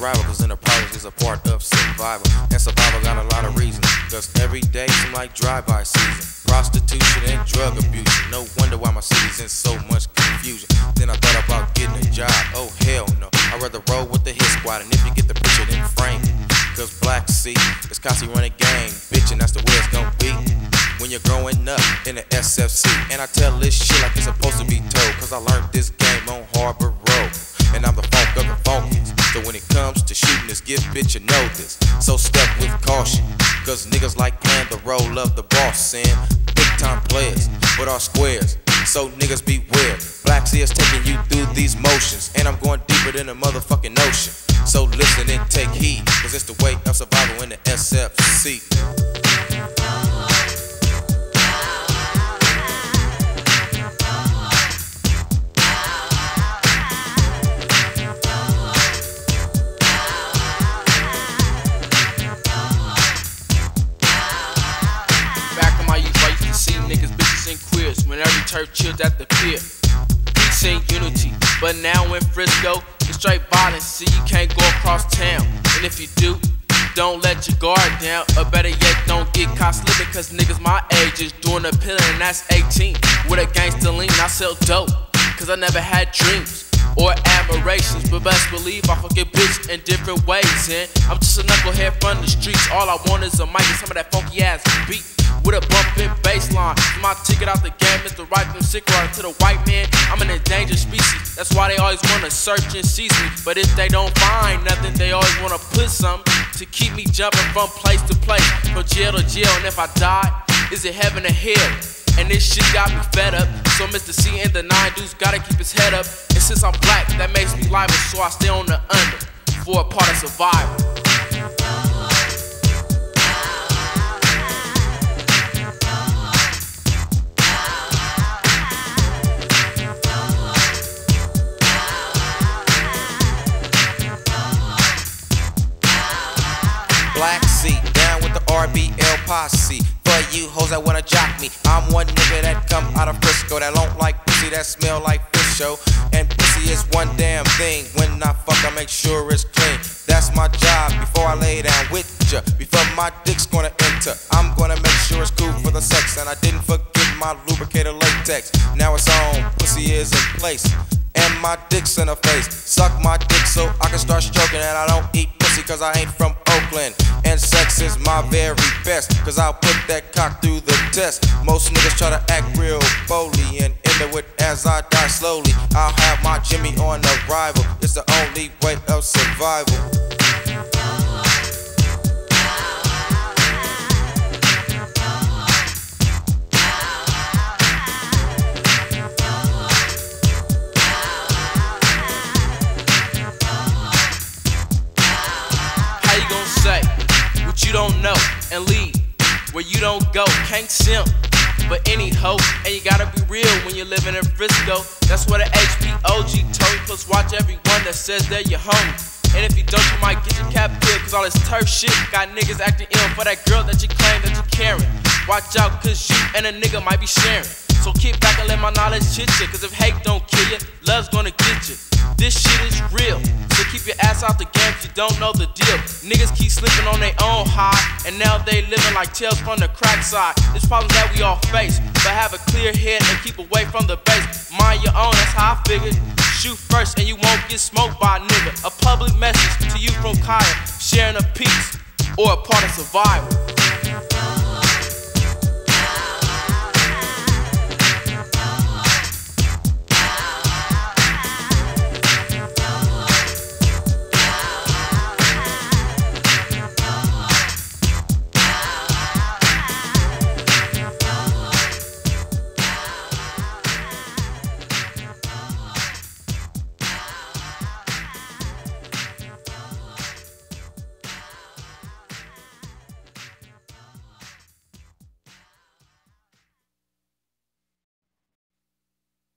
cause enterprise is a part of survival. And survival got a lot of reasons. Cause every day seem like drive-by season. Prostitution and drug abuse. No wonder why my city's in so much confusion. Then I thought about getting a job. Oh hell no. I'd rather roll with the hit squad. And if you get the picture, then frame. Cause Black C is constantly running game. Bitch, and that's the way it's gonna be. When you're growing up in the SFC. And I tell this shit like it's supposed to be told. Cause I learned this game on Harbor Road. Comes give bitch, know this. So step with caution. Cause niggas like playing the role of the boss and big time players with our squares. So niggas beware. Black is taking you through these motions. And I'm going deeper than the motherfucking ocean. So listen and take heed. Cause it's the way of survival in the SFC. Chilled at the pier. And unity, but now in Frisco, it's straight violence. See, you can't go across town, and if you do, don't let your guard down, or better yet, don't get caught slipping. Cause niggas my age is doing a pill, and that's 18. With a gangster lean, I sell dope, cause I never had dreams or admirations. But best believe I fuck a bitch in different ways. And I'm just a knucklehead from the streets. All I want is a mic and some of that funky ass beat. With a bumpin' bass line. My ticket out the game is to the white man. I'm an endangered species. That's why they always wanna search and seize me. But if they don't find nothing, they always wanna put something to keep me jumping from place to place, from jail to jail. And if I die, is it heaven or hell? And this shit got me fed up. So Mr. C and the nine dudes gotta keep his head up. And since I'm black, that makes me liable. So I stay on the under for a part of survival. Posse. For you hoes that wanna jock me, I'm one nigga that come out of Frisco that don't like pussy that smell like fish show. And pussy is one damn thing. When I fuck, I make sure it's clean. That's my job before I lay down with ya. Before my dick's gonna enter, I'm gonna make sure it's cool for the sex. And I didn't forget my lubricator latex. Now it's on, pussy is in place. And my dick's in her face. Suck my dick so I can start stroking. And I don't eat pussy cause I ain't from Oakland. And is my very best. Cause I'll put that cock through the test. Most niggas try to act real boldly and end it with as I die slowly. I'll have my Jimmy on arrival. It's the only way of survival. How you gonna say you don't know and leave where you don't go? Can't simp, but any hoe. And you gotta be real when you're living in Frisco. That's what the HPOG told you. Plus, watch everyone that says they're your homie. And if you don't, you might get your cap peeled. Cause all this turf shit got niggas acting ill for that girl that you claim that you're caring. Watch out, cause you and a nigga might be sharing. So kick back and let my knowledge hit you. Cause if hate don't kill you, love's gonna get you. This shit is real. So keep your ass out the game don't know the deal. Niggas keep slipping on their own high, and now they living like tales from the crack side. It's problems that we all face, but have a clear head and keep away from the base. Mind your own, that's how I figured. Shoot first and you won't get smoked by a nigga. A public message to you from Kaya, sharing a piece or a part of survival.